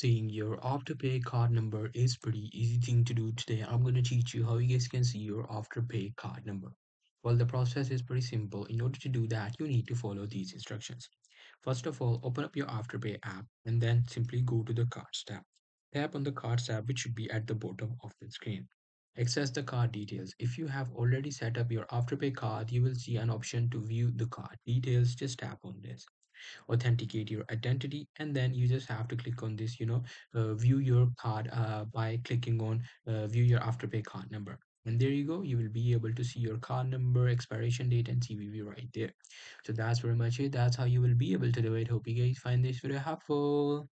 Seeing your Afterpay card number is pretty easy thing to do today. I'm going to teach you how you guys can see your Afterpay card number. Well, the process is pretty simple. In order to do that, you need to follow these instructions. First of all, open up your Afterpay app and then simply go to the Cards tab. Tap on the Cards tab, which should be at the bottom of the screen. Access the card details. If you have already set up your Afterpay card, you will see an option to view the card details. Just tap on this. Authenticate your identity and then you just have to click on this you know uh, view your card uh, by clicking on uh, view your afterpay card number. And there you go. You will be able to see your card number expiration date and cvv right there. So that's very much it. That's how you will be able to do it. Hope you guys find this video helpful